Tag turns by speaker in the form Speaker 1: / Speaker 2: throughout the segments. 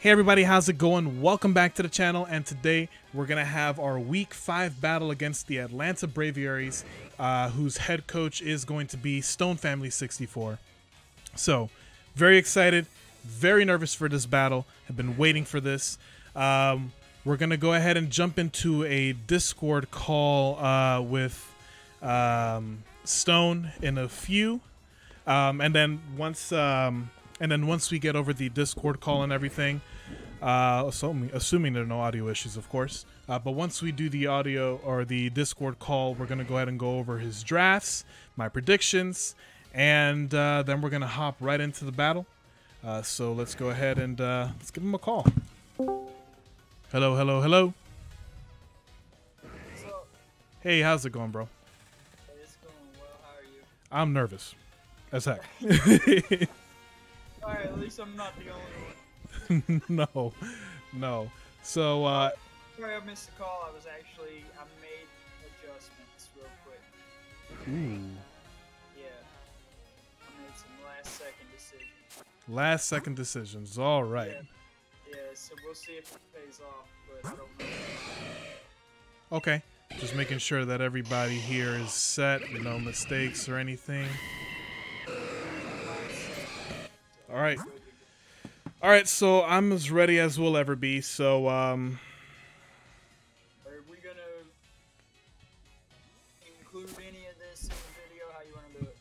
Speaker 1: Hey everybody, how's it going? Welcome back to the channel, and today we're gonna have our Week Five battle against the Atlanta Braviaries, uh, whose head coach is going to be Stone Family 64. So, very excited, very nervous for this battle. Have been waiting for this. Um, we're gonna go ahead and jump into a Discord call uh, with um, Stone in a few, um, and then once um, and then once we get over the Discord call and everything, uh, assuming, assuming there are no audio issues, of course. Uh, but once we do the audio or the Discord call, we're gonna go ahead and go over his drafts, my predictions, and uh, then we're gonna hop right into the battle. Uh, so let's go ahead and uh, let's give him a call. Hello, hello, hello. Hey, how's it going, bro?
Speaker 2: It's going well. How are you?
Speaker 1: I'm nervous as heck.
Speaker 2: Alright, at least I'm not the only one.
Speaker 1: no, no. So, uh,
Speaker 2: Sorry I missed the call. I was actually, I made adjustments real quick.
Speaker 1: ooh,
Speaker 2: Yeah. I made some last second decisions.
Speaker 1: last second decisions. All right.
Speaker 2: Yeah. Yeah, so we'll see if it pays off, but I don't know.
Speaker 1: Okay. Just making sure that everybody here is set, no mistakes or anything. All right. All right, so I'm as ready as we'll ever be. So, um,
Speaker 2: Are we gonna include any of this in the video? How you wanna do it?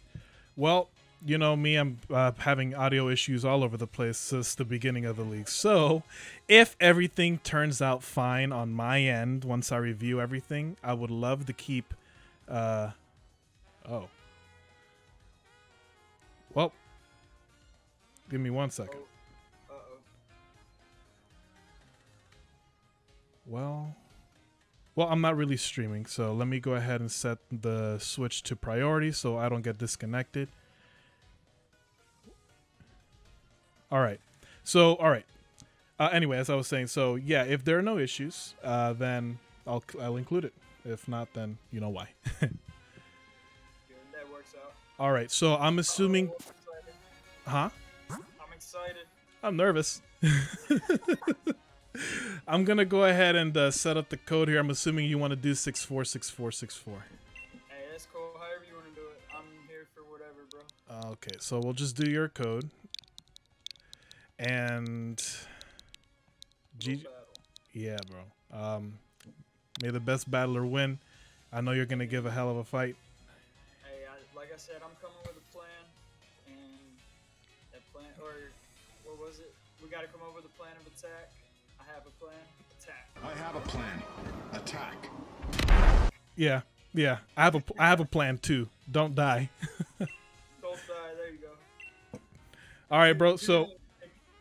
Speaker 1: well, you know me, I'm uh, having audio issues all over the place since the beginning of the league. So, if everything turns out fine on my end once I review everything, I would love to keep. Uh, oh. Well, give me one second.
Speaker 2: Oh, uh-oh.
Speaker 1: Well, well, I'm not really streaming, so let me go ahead and set the switch to priority so I don't get disconnected. All right. So, all right. Uh, anyway, as I was saying, so yeah, if there are no issues, uh, then I'll I'll include it. If not, then you know why.
Speaker 2: Good, that works out.
Speaker 1: all right. So I'm assuming,
Speaker 2: Oh,
Speaker 1: huh?
Speaker 2: I'm excited.
Speaker 1: I'm nervous. I'm gonna go ahead and uh, set up the code here. I'm assuming you want to do six four six four six four.
Speaker 2: Hey, that's cool. However you wanna do it. I'm here for whatever, bro.
Speaker 1: Okay, so we'll just do your code. And G- yeah, bro. Um, may the best battler win. I know you're gonna give a hell of a fight.
Speaker 2: Hey, I, like I said, I'm coming We got to come up with a plan of attack. I have a plan. Attack.
Speaker 3: I have a plan. Attack.
Speaker 1: Yeah, yeah. I have a I have a plan too. Don't die.
Speaker 2: Don't die. There you go.
Speaker 1: All right, bro. So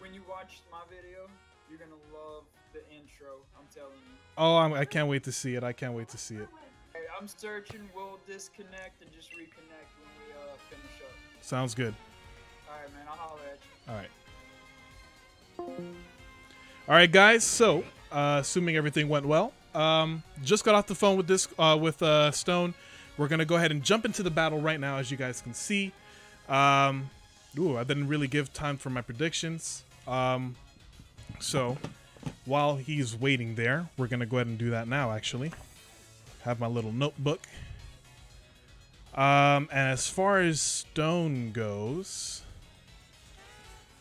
Speaker 2: when you watch my video, you're gonna love the intro. I'm telling you.
Speaker 1: oh, I'm, I can't wait to see it. I can't wait to see it.
Speaker 2: I'm searching. We'll disconnect and just reconnect when we uh, finish up.
Speaker 1: Sounds good.
Speaker 2: All right, man. I'll holler at you.
Speaker 1: All right. All right, guys. So, uh, assuming everything went well, um, just got off the phone with this uh, with uh, Stone. We're gonna go ahead and jump into the battle right now, as you guys can see. Um, ooh, I didn't really give time for my predictions. Um, so, while he's waiting there, we're gonna go ahead and do that now. Actually, have my little notebook. Um, and as far as Stone goes,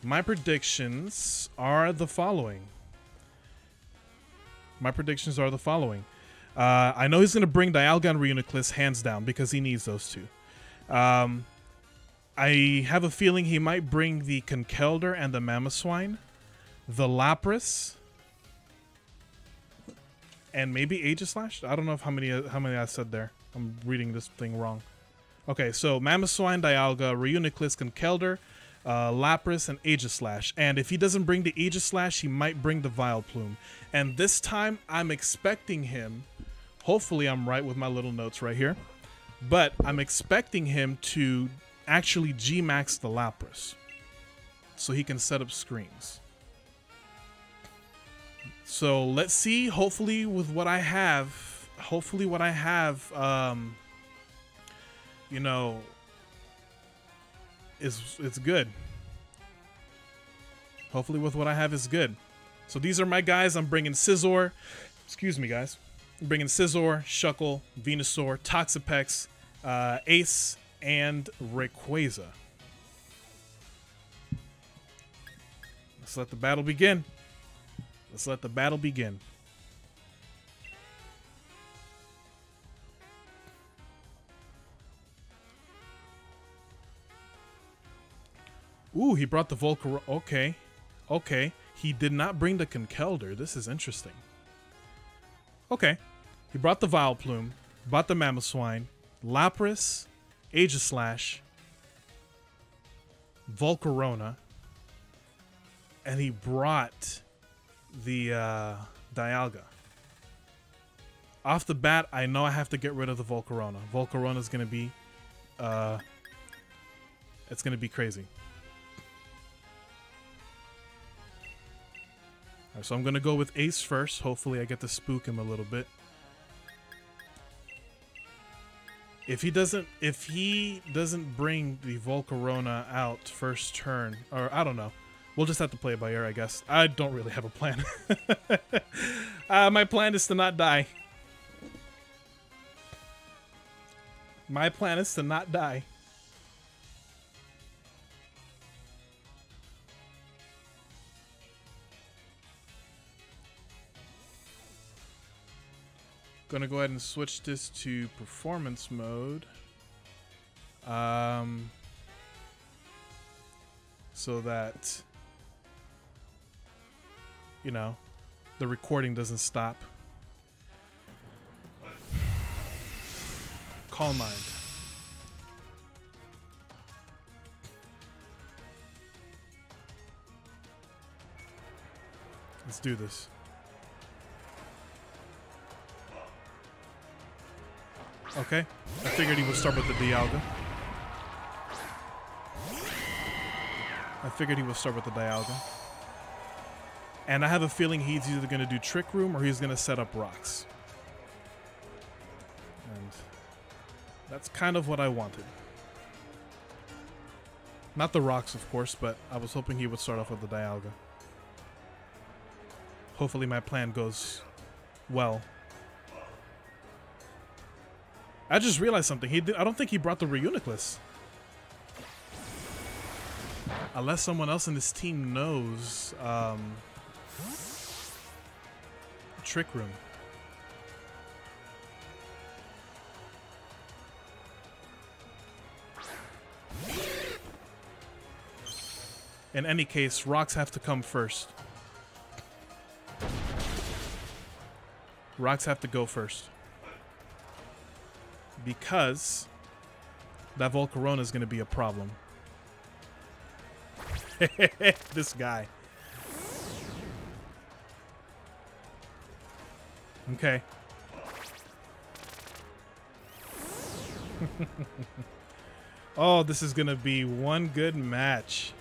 Speaker 1: my predictions are the following. My predictions are the following. Uh, I know he's going to bring Dialga Reuniclus hands down because he needs those two. Um, I have a feeling he might bring the Conkeldurr and the Mamoswine, the Lapras, and maybe Aegislash. I don't know how many how many I said there. I'm reading this thing wrong. Okay, so Mamoswine, Dialga, Reuniclus, Conkeldurr, uh, Lapras, and Aegislash. And if he doesn't bring the Aegislash, he might bring the Vileplume. And this time, I'm expecting him. Hopefully, I'm right with my little notes right here. But I'm expecting him to actually G Max the Lapras. So he can set up screens. So let's see. Hopefully, with what I have, hopefully, what I have, um, you know, is it's good. Hopefully, with what I have is good. So these are my guys. I'm bringing Scizor. Excuse me, guys. I'm bringing Scizor, Shuckle, Venusaur, Toxapex, uh, Ace, and Rayquaza. Let's let the battle begin. Let's let the battle begin. Ooh, he brought the Volcar. Okay. Okay. He did not bring the Conkeldurr. This is interesting. Okay. He brought the Vileplume, brought the Mamoswine, Lapras, Aegislash, Volcarona, and he brought the uh, Dialga. Off the bat, I know I have to get rid of the Volcarona. Volcarona is going to be, uh, it's going to be crazy. So I'm going to go with Ace first. Hopefully I get to spook him a little bit. If he doesn't if he doesn't bring the Volcarona out first turn, or I don't know. We'll just have to play it by ear, I guess. I don't really have a plan. uh, my plan is to not die. My plan is to not die. Gonna go ahead and switch this to performance mode. Um, so that, you know, the recording doesn't stop. Calm mind. Let's do this. Okay. I figured he would start with the Dialga. I figured he would start with the Dialga. And I have a feeling he's either going to do Trick Room or he's going to set up rocks. And that's kind of what I wanted. Not the rocks, of course, but I was hoping he would start off with the Dialga. Hopefully my plan goes well. I just realized something. He did, I don't think he brought the Reuniclus. Unless someone else in this team knows um, Trick Room. In any case, rocks have to come first. Rocks have to go first because that Volcarona is going to be a problem. this guy. Okay. oh, this is going to be one good match.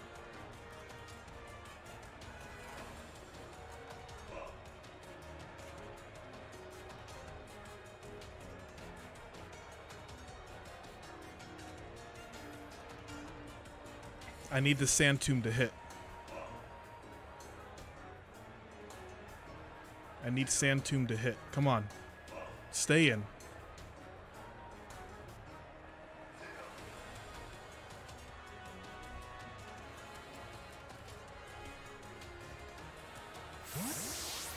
Speaker 1: I need the sand tomb to hit. I need sand tomb to hit. Come on. Stay in.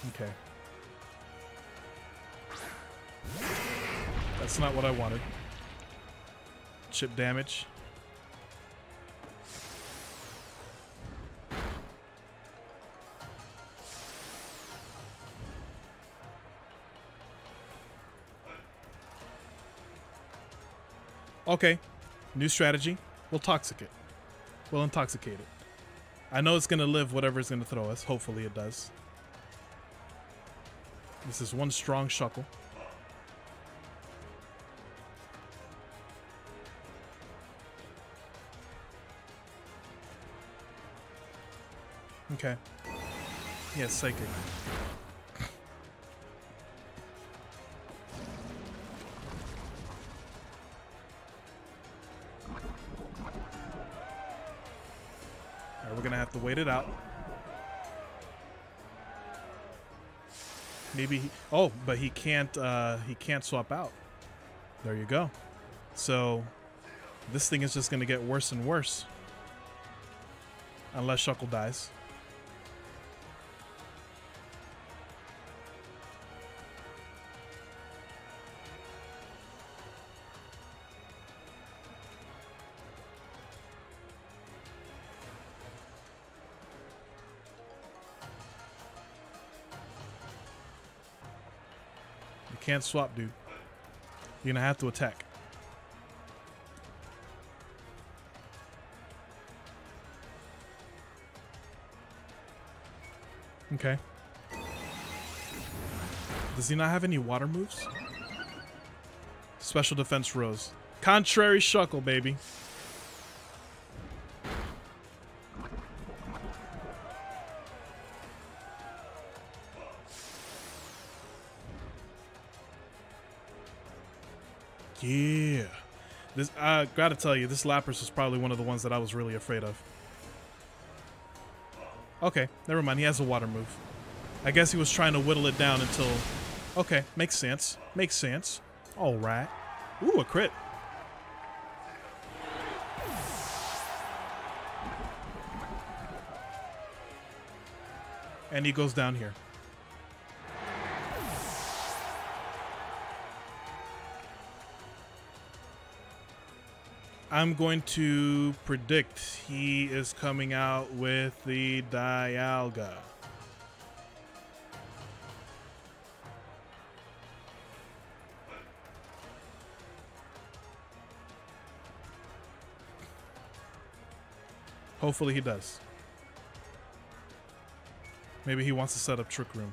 Speaker 1: Okay. That's not what I wanted. Chip damage. Okay. New strategy. We'll toxic it. We'll intoxicate it. I know it's going to live whatever it's going to throw us. Hopefully it does. This is one strong shuckle. Okay. Yeah, psychic. Wait it out. Maybe he, oh, but he can't uh, he can't swap out. There you go. So this thing is just gonna get worse and worse. Unless Shuckle dies. Can't swap, dude. You're gonna have to attack. Okay. Does he not have any water moves? Special defense rose. Contrary shuckle, baby. Gotta tell you, this Lapras was probably one of the ones that I was really afraid of. Okay, never mind. He has a water move. I guess he was trying to whittle it down until. Okay, makes sense. Makes sense. All right. Ooh, a crit. And he goes down here. I'm going to predict he is coming out with the Dialga. Hopefully he does. Maybe he wants to set up Trick Room.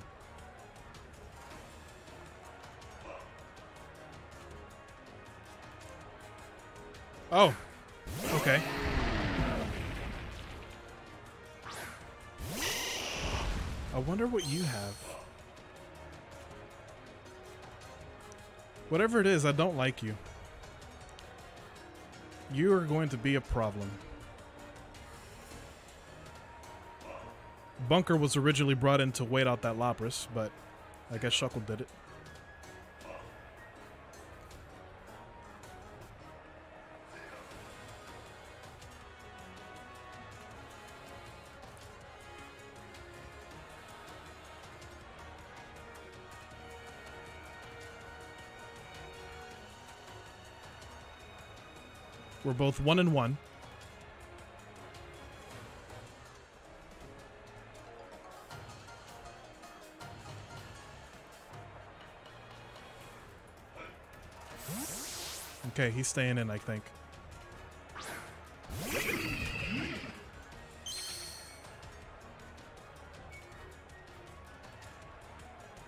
Speaker 1: Oh. Okay. I wonder what you have. Whatever it is, I don't like you. You are going to be a problem. Bunker was originally brought in to wait out that Lapras, but I guess Shuckle did it. We're both one and one. Okay, he's staying in, I think.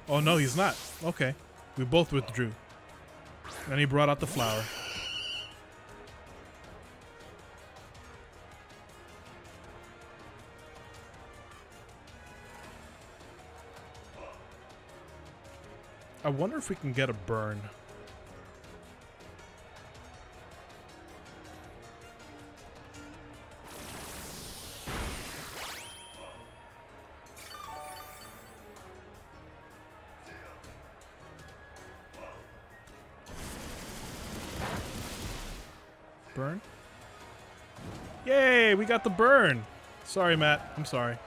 Speaker 1: Oh no, he's not. Okay. We both withdrew. And he brought out the flower. I wonder if we can get a burn. Burn? Yay, we got the burn. Sorry, Matt. I'm sorry.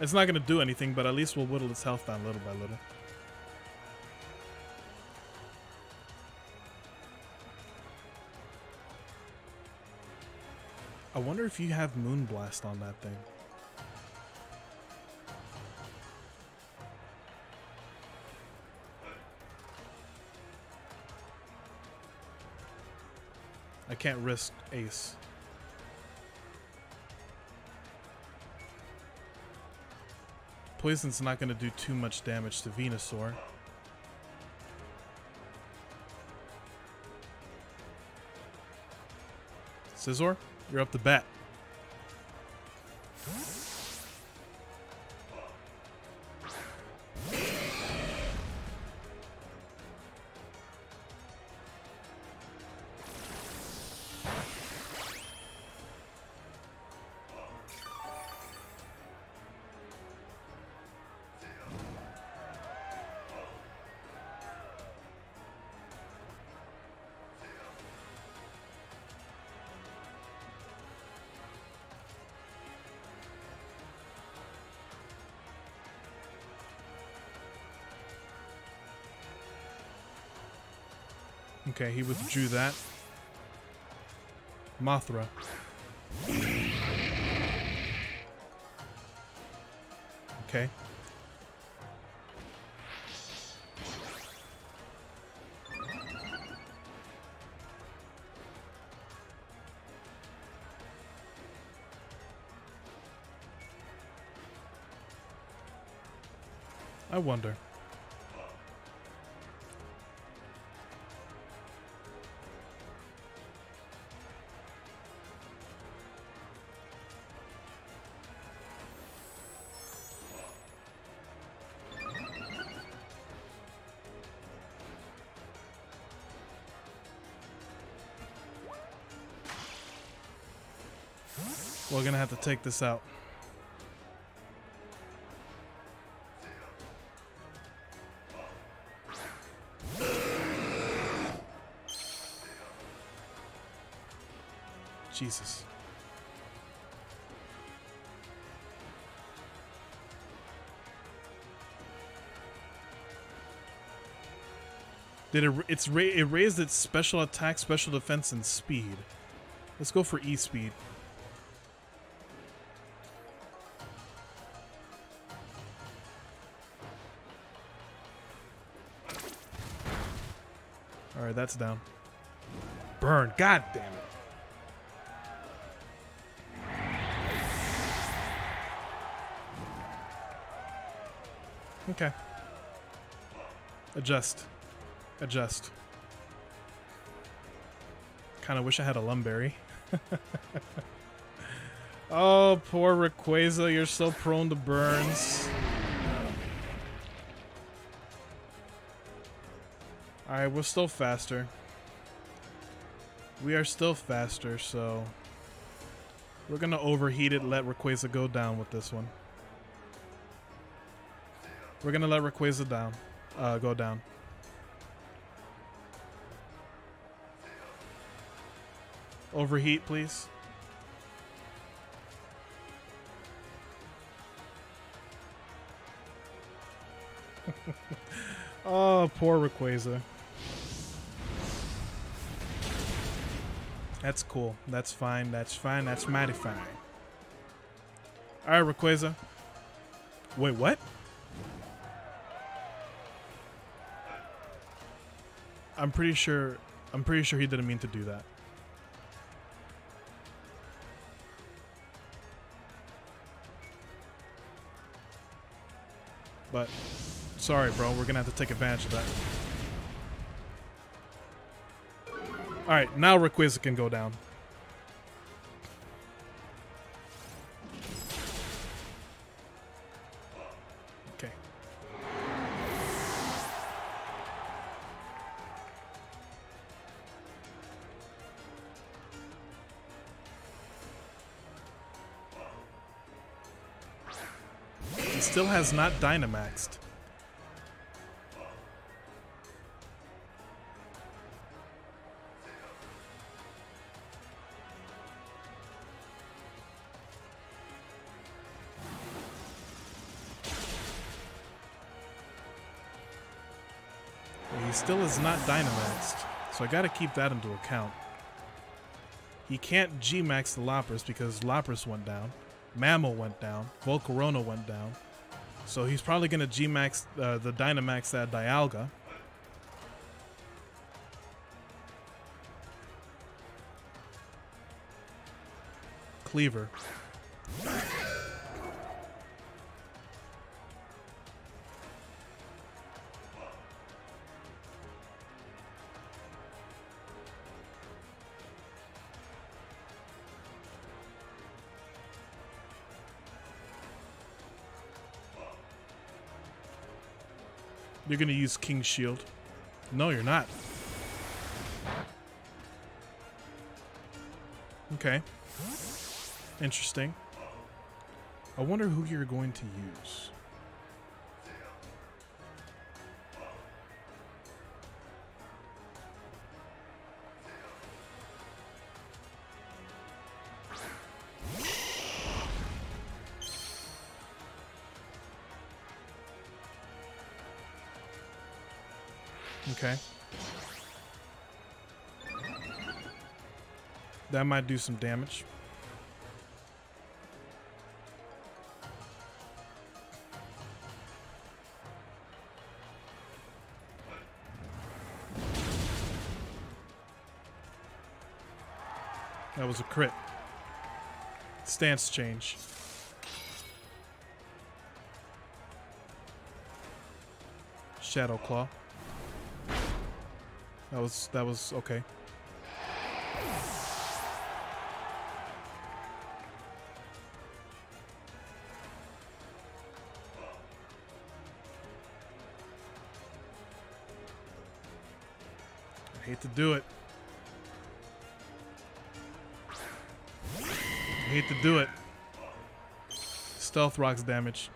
Speaker 1: It's not going to do anything, but at least we'll whittle its health down little by little. I wonder if you have Moonblast on that thing. I can't risk Ace. Poison's not going to do too much damage to Venusaur. Scizor, you're up to bat. Okay, he withdrew that. Mothra. Okay. I wonder. We're gonna have to take this out. Jesus. Did it? It's it raised its special attack, special defense, and speed. Let's go for E speed. All right, that's down. Burn! God damn it! Okay. Adjust. Adjust. Kind of wish I had a Lumberry. oh, poor Rayquaza, you're so prone to burns. Alright, we're still faster. We are still faster, so... We're gonna overheat it, let Rayquaza go down with this one. We're gonna let Rayquaza down. Uh, go down. Overheat, please. oh, poor Rayquaza. That's cool. That's fine. That's fine. That's mighty fine. All right, Rayquaza. Wait, what? I'm pretty sure. I'm pretty sure he didn't mean to do that. But sorry, bro. We're gonna have to take advantage of that. All right, now Rayquaza can go down. Okay. He still has not Dynamaxed. He still is not Dynamaxed, so I gotta keep that into account. He can't G-Max the Lapras because Lapras went down. Mammal went down. Volcarona went down. So he's probably to G-Max uh, the Dynamax that Dialga. Cleaver. You're gonna use King's Shield. No, you're not. Okay. Interesting. I wonder who you're going to use. Okay. That might do some damage. That was a crit. Stance change. Shadow Claw. That was that was okay. I hate to do it. I hate to do it. Stealth rocks damage.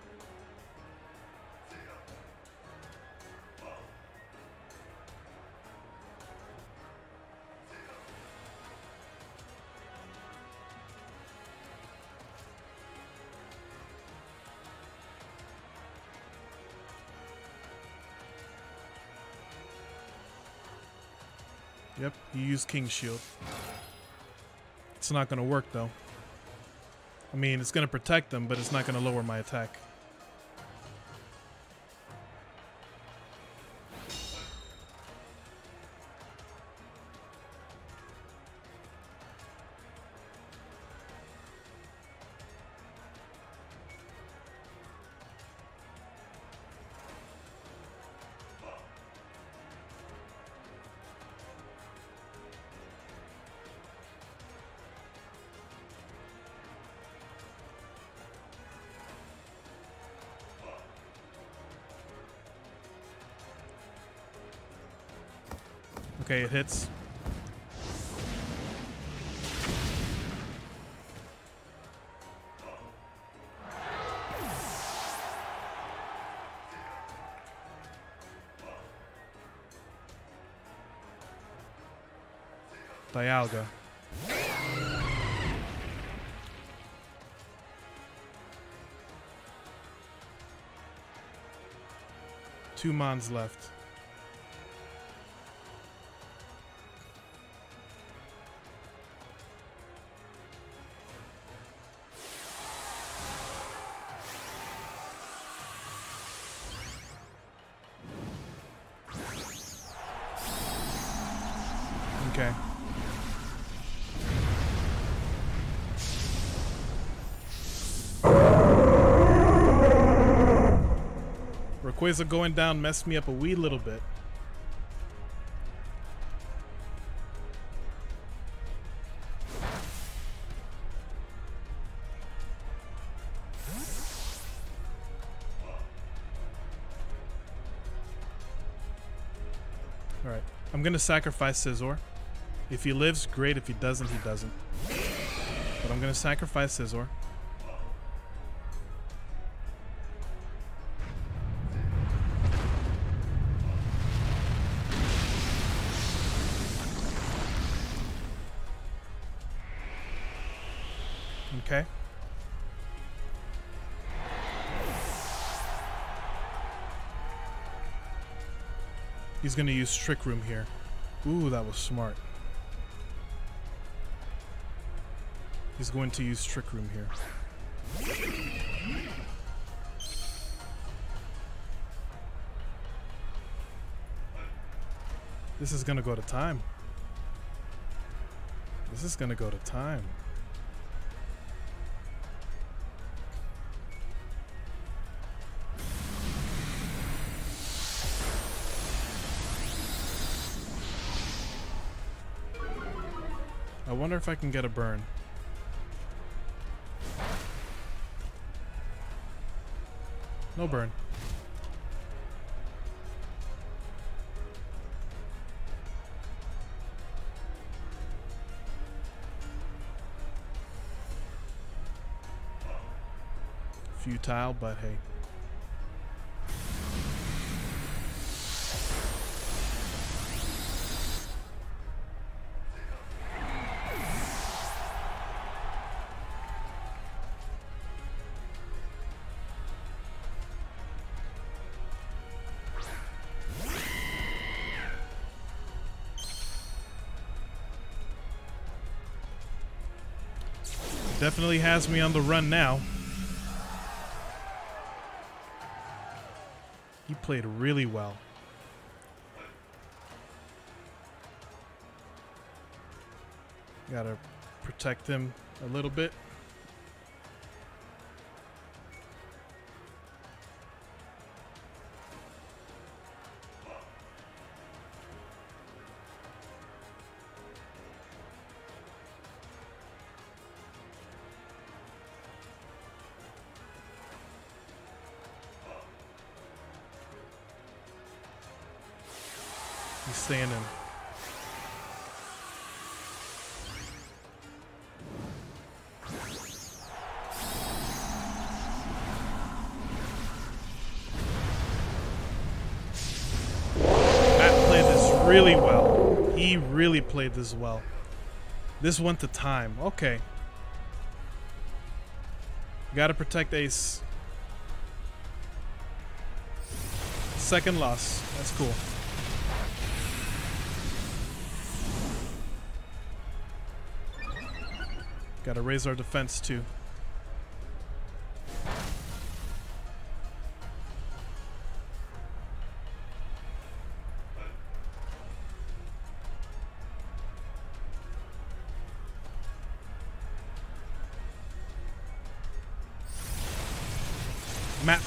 Speaker 1: Yep, you use King's Shield. It's not going to work though. I mean, it's going to protect them, but it's not going to lower my attack. Okay, it hits. Dialga. Two mons left. Rayquaza going down messed me up a wee little bit. Alright. I'm gonna sacrifice Scizor. If he lives, great. If he doesn't, he doesn't. But I'm gonna sacrifice Scizor. Okay. He's gonna use Trick Room here. Ooh, that was smart. He's going to use Trick Room here. This is gonna go to time. This is gonna go to time. Wonder if I can get a burn. No burn. Futile, but hey. Definitely has me on the run now. He played really well. Gotta protect him a little bit. Really well. He really played this well. This went to time. Okay. Gotta protect Ace. Second loss. That's cool. Gotta raise our defense too.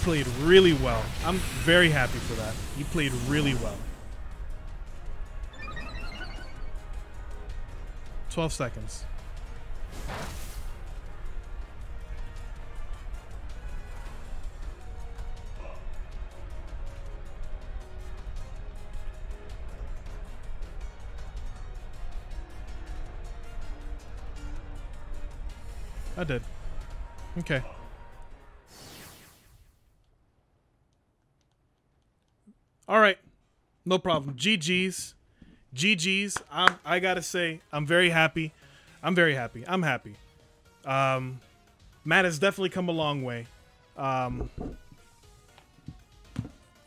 Speaker 1: Played really well. I'm very happy for that. He played really well. 12 seconds. I did. Okay. All right. No problem. GG's. GG's. I'm, I gotta say, I'm very happy. I'm very happy. I'm happy. Um, Matt has definitely come a long way. Um,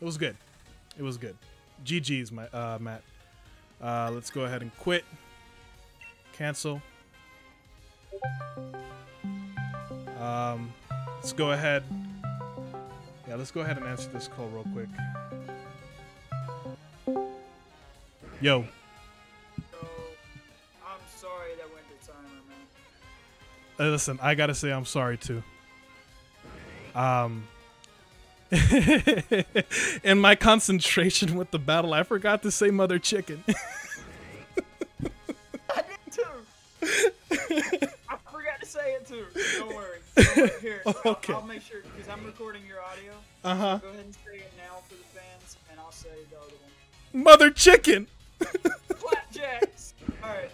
Speaker 1: it was good. It was good. GG's, my uh, Matt. Uh, let's go ahead and quit. Cancel. Um, let's go ahead. Yeah, let's go ahead and answer this call real quick. Yo,
Speaker 2: So, I'm sorry that went to timer, man.
Speaker 1: uh, listen, I gotta say I'm sorry too. Um, in my concentration with the battle, I forgot to say mother chicken.
Speaker 2: I did too. I forgot to say it too. Don't worry. Don't worry. Here, I'll-
Speaker 1: Okay.
Speaker 2: I'll, make sure because I'm recording your audio.
Speaker 1: uh huh.
Speaker 2: Go ahead and say it now for the fans, and I'll say the other one.
Speaker 1: Mother chicken.
Speaker 2: Flapjacks. All right.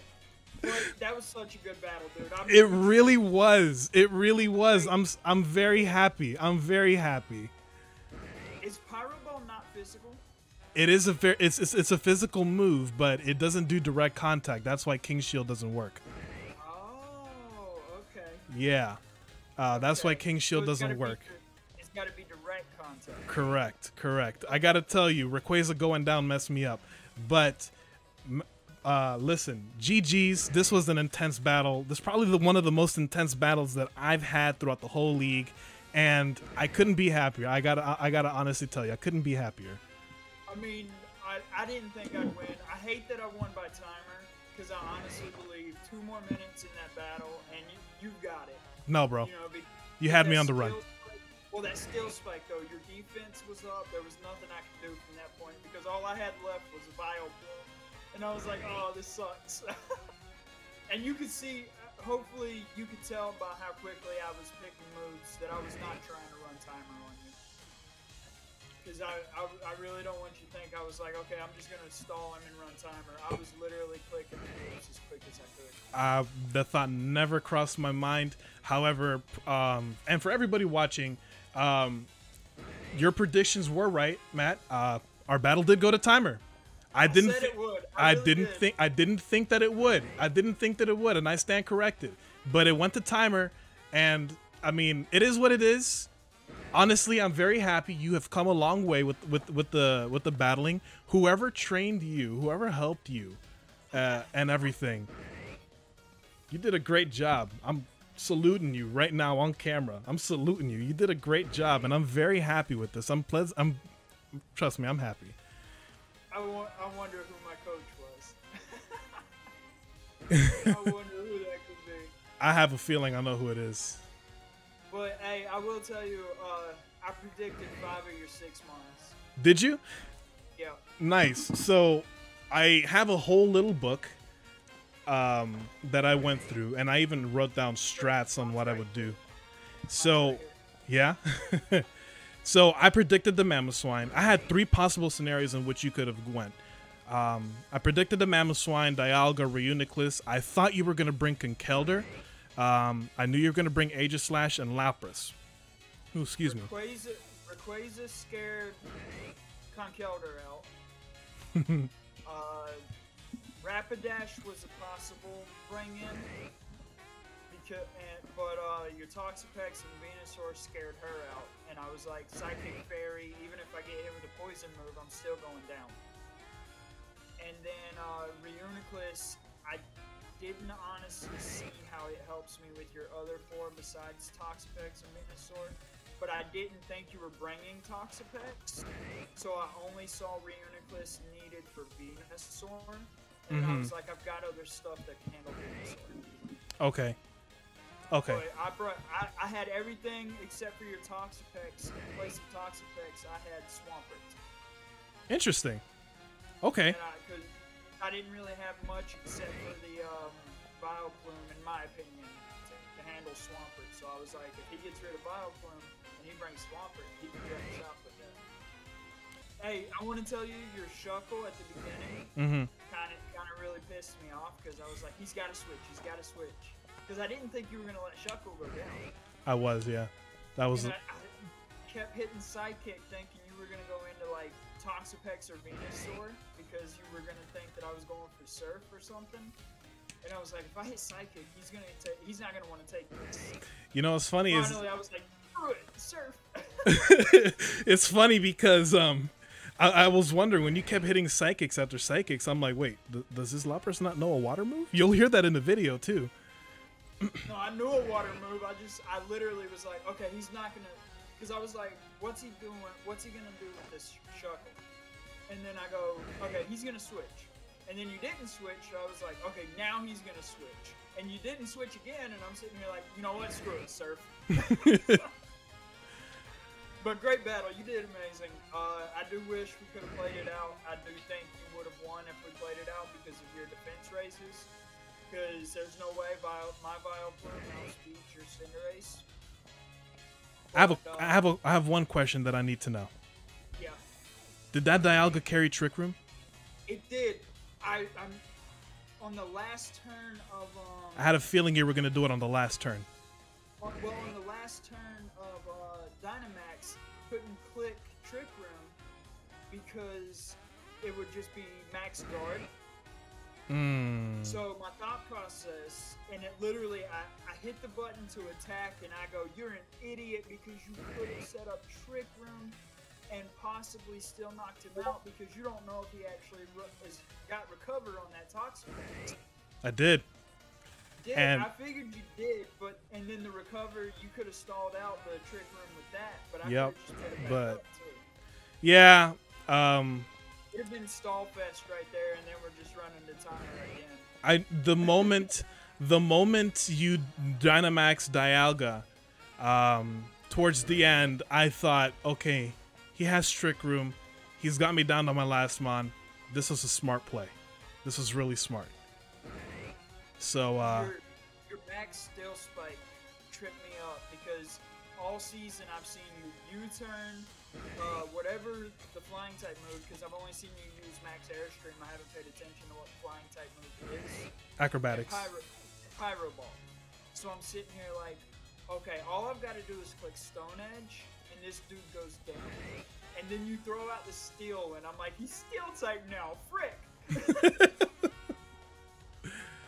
Speaker 2: That was such a good battle, dude. I'm
Speaker 1: It really was. It really was. I'm I'm very happy. I'm very happy.
Speaker 2: Is Pyro Ball not physical?
Speaker 1: It is a fair. It's, it's it's a physical move, but it doesn't do direct contact. That's why King Shield doesn't work.
Speaker 2: Oh, okay.
Speaker 1: Yeah, uh, that's why King Shield
Speaker 2: So
Speaker 1: doesn't
Speaker 2: be
Speaker 1: work.
Speaker 2: It's got to be direct contact.
Speaker 1: Correct, correct. I gotta tell you, Rayquaza going down messed me up. But uh, listen, GG's. This was an intense battle. This is probably the one of the most intense battles that I've had throughout the whole league, and I couldn't be happier. I gotta, I gotta honestly tell you, I couldn't be happier.
Speaker 2: I mean, I, I didn't think I'd win. I hate that I won by timer because I honestly believe two more minutes in that battle and you, you got it.
Speaker 1: No, bro,
Speaker 2: You know,
Speaker 1: you had me on the run.
Speaker 2: spike- Well, that skill spike though, your defense was up. There was nothing I could do from that point because all I had left was a bio and I was like, oh, this sucks. and you could see, hopefully, you could tell by how quickly I was picking moves that I was not trying to run timer on you. Because I, I, I really don't want you to think I was like, okay, I'm just gonna stall him and run timer. I was literally clicking the moves as quick as I could.
Speaker 1: Uh, the thought never crossed my mind. However, um, and for everybody watching, um, your predictions were right, Matt. Uh, our battle did go to timer. I didn't.
Speaker 2: said
Speaker 1: thi-
Speaker 2: it would.
Speaker 1: I,
Speaker 2: I
Speaker 1: didn't
Speaker 2: did.
Speaker 1: think. I didn't think that it would. I didn't think that it would, and I stand corrected. But it went to timer, and I mean, it is what it is. Honestly, I'm very happy. You have come a long way with with with the with the battling. Whoever trained you, whoever helped you, uh, and everything, you did a great job. I'm saluting you right now on camera. I'm saluting you. You did a great job, and I'm very happy with this. I'm pleasant. I'm trust me, I'm happy.
Speaker 2: I, wa- I wonder who my coach was. I wonder who that could be.
Speaker 1: I have a feeling I know who it is.
Speaker 2: But hey, I will tell you, uh, I predicted five of your six mons.
Speaker 1: Did you?
Speaker 2: Yeah.
Speaker 1: Nice. So I have a whole little book um, that I went through, and I even wrote down strats on what I would do. So, yeah. so I predicted the Mamoswine. I had three possible scenarios in which you could have went. Um, I predicted the Mamoswine, Dialga, Reuniclus. I thought you were going to bring Conkeldurr. Um, I knew you were going to bring Aegislash and Lapras. Ooh, excuse me.
Speaker 2: Rayquaza, Rayquaza scared Conkeldurr out. uh, Rapidash was a possible bring in. And, but uh, your Toxapex and Venusaur scared her out. And I was like, Psychic Fairy, even if I get hit with a poison move, I'm still going down. And then uh, Reuniclus, I didn't honestly see how it helps me with your other four besides Toxapex and Venusaur. But I didn't think you were bringing Toxapex, so I only saw Reuniclus needed for Venusaur. And I
Speaker 1: Mhm.
Speaker 2: was like, I've got other stuff that can handle Venusaur.
Speaker 1: Okay. Okay.
Speaker 2: But I brought, I, I had everything except for your Toxapex. In place of Toxapex, I had Swampert.
Speaker 1: Interesting. Okay.
Speaker 2: I, I didn't really have much except for the um, Vileplume, in my opinion, to, to handle Swampert. So I was like, if he gets rid of Vileplume and he brings Swampert, he can get shot with that. Hey, I want to tell you, your Shuckle at the beginning
Speaker 1: Mm-hmm.
Speaker 2: kind of kind of really pissed me off because I was like, he's got to switch, he's got to switch. Because I didn't think you were gonna let Shuckle go down.
Speaker 1: I was, yeah. That was.
Speaker 2: I, I kept hitting Psychic thinking you were gonna go into like Toxapex or Venusaur because you were gonna think that I was going for Surf or something. And I was like, if I hit Psychic, he's gonna ta- he's not gonna want to take this.
Speaker 1: You know what's funny is
Speaker 2: Finally, I was like, screw it, Surf.
Speaker 1: it's funny because um, I, I was wondering when you kept hitting psychics after psychics. I'm like, wait, th- does this Lapras not know a water move? You'll hear that in the video too.
Speaker 2: No, I knew a water move. I just, I literally was like, okay, he's not gonna, because I was like, what's he doing? What's he gonna do with this Shuckle? And then I go, okay, he's gonna switch. And then you didn't switch. So I was like, okay, now he's gonna switch. And you didn't switch again, and I'm sitting here like, you know what? Screw it, Surf. But great battle. You did amazing. Uh, I do wish we could have played it out. I do think you would have won if we played it out because of your defense races. Because there's no way Vile, my Vileplume outspeeds your Cinderace.
Speaker 1: I have a,
Speaker 2: uh,
Speaker 1: I have a, I have one question that I need to know.
Speaker 2: Yeah,
Speaker 1: Did that Dialga carry Trick Room?
Speaker 2: it did. I, I'm on the last turn of um.
Speaker 1: I had a feeling you were gonna do it on the last turn.
Speaker 2: on- well, on the last turn of uh, Dynamax, couldn't click Trick Room because it would just be max guard.
Speaker 1: Mm.
Speaker 2: So my thought process, and it literally, I, I hit the button to attack, and I go, "You're an idiot because you could have set up Trick Room, and possibly still knocked him out because you don't know if he actually re- is, got recovered on that toxin."
Speaker 1: I did.
Speaker 2: Did
Speaker 1: And-
Speaker 2: I figured you did, but and then the recover, you could have stalled out the Trick Room with that, but I
Speaker 1: Yep,
Speaker 2: just put it back
Speaker 1: but- Yeah. Um.
Speaker 2: It'd have been stall fest right there, and then we're just running the timer again.
Speaker 1: I the moment the moment you Dynamax Dialga um, towards the end, I thought, okay, he has Trick Room. He's got me down to my last mon. This was a smart play. This was really smart. So uh,
Speaker 2: your, your max Steelspike tripped me up because all season I've seen you U-turn, uh, whatever the flying type move, because I've only seen you use max airstream. I haven't paid attention to what flying type move is.
Speaker 1: acrobatics.
Speaker 2: Pyro, pyro ball. So I'm sitting here like, okay, all I've got to do is click Stone Edge, and this dude goes down. And then you throw out the steel, and I'm like, he's steel type now, frick.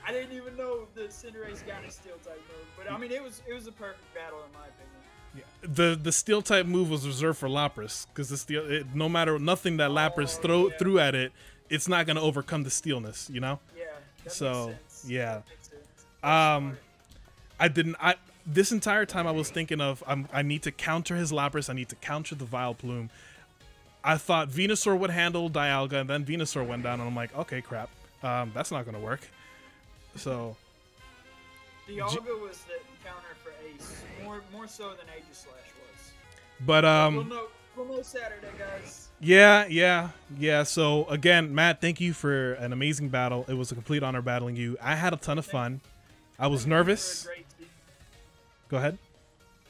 Speaker 2: I didn't even know the Cinderace got a steel type move, but I mean, it was it was a perfect battle in my opinion.
Speaker 1: Yeah. The the steel type move was reserved for Lapras because the steel, it, no matter nothing that Lapras
Speaker 2: Oh,
Speaker 1: throw
Speaker 2: yeah.
Speaker 1: threw at it, it's not gonna overcome the steelness. You know.
Speaker 2: Yeah.
Speaker 1: So, yeah.
Speaker 2: That makes sense.
Speaker 1: Um. I didn't. I this entire time I was thinking of I'm, I need to counter his Lapras. I need to counter the Vileplume. I thought Venusaur would handle Dialga, and then Venusaur went down, and I'm like, okay, crap, um, that's not gonna work. So
Speaker 2: Dialga was the counter for Ace, more more so than Aegislash was.
Speaker 1: But um,
Speaker 2: we'll know, we'll know Saturday, guys.
Speaker 1: Yeah, yeah, yeah. So again, Matt, thank you for an amazing battle. It was a complete honor battling you. I had a ton of fun. I was
Speaker 2: Thank
Speaker 1: nervous.
Speaker 2: for a great season.
Speaker 1: Go ahead.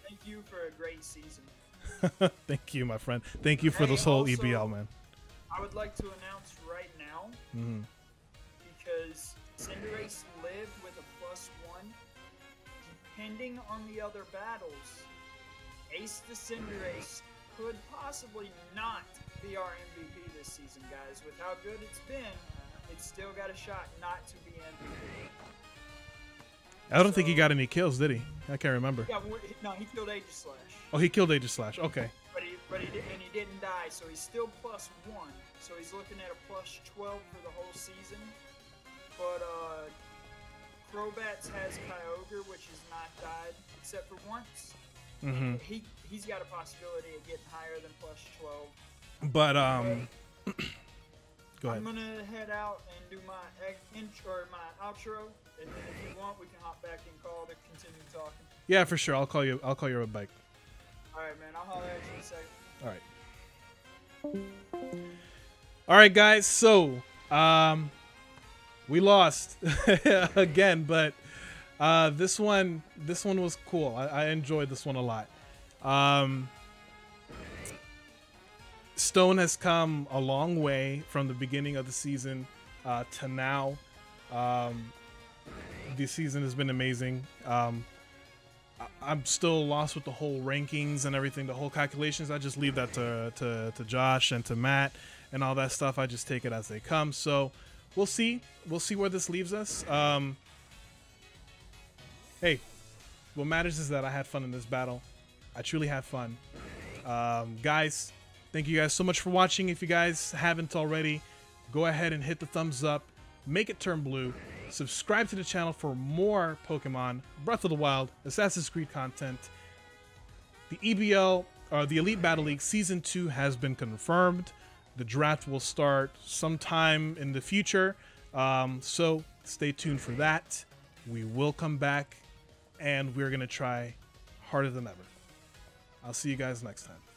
Speaker 2: Thank you for a great season.
Speaker 1: thank you, my friend. Thank you for
Speaker 2: Hey,
Speaker 1: this whole
Speaker 2: also-
Speaker 1: EBL, man.
Speaker 2: I would like to announce right now
Speaker 1: hmm
Speaker 2: because Cinderace Depending on the other battles, Ace the Cinderace could possibly not be our MVP this season, guys. With how good it's been, it's still got a shot not to be MVP.
Speaker 1: I don't think he got any kills, did he? I can't remember.
Speaker 2: Yeah, no, he killed Aegislash.
Speaker 1: Oh, he killed Aegislash. Okay.
Speaker 2: But he, but he, did, and he didn't die, so he's still plus one. So he's looking at a plus 12 for the whole season. But, uh, Krobatz has Kyogre, which has not died, except for once.
Speaker 1: hmm
Speaker 2: He, he's got a possibility of getting higher than plus 12.
Speaker 1: But um, go ahead.
Speaker 2: I'm gonna head out and do my intro, or my outro, and then if you want, we can hop back and call to continue talking.
Speaker 1: Yeah, for sure. I'll call you. I'll call you a bike.
Speaker 2: Alright, man, I'll holler at you in a second.
Speaker 1: All right. All right, guys. So, um, we lost again, but uh, this one, this one was cool. I, I enjoyed this one a lot. Um, Stone has come a long way from the beginning of the season uh, to now. Um, this season has been amazing. Um, I- I'm still lost with the whole rankings and everything, the whole calculations. I just leave that to, to, to Josh and to Matt and all that stuff. I just take it as they come. So we'll see. We'll see where this leaves us. Um, hey, what matters is that I had fun in this battle. I truly had fun. Um, guys, thank you guys so much for watching. If you guys haven't already, go ahead and hit the thumbs up, make it turn blue, subscribe to the channel for more Pokemon, Breath of the Wild, Assassin's Creed content. The EBL, or the Elite Battle League Season 2 has been confirmed. The draft will start sometime in the future. Um, so stay tuned for that. We will come back and we're going to try harder than ever. I'll see you guys next time.